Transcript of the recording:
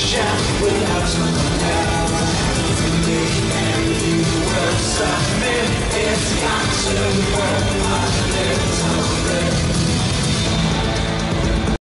sunshine.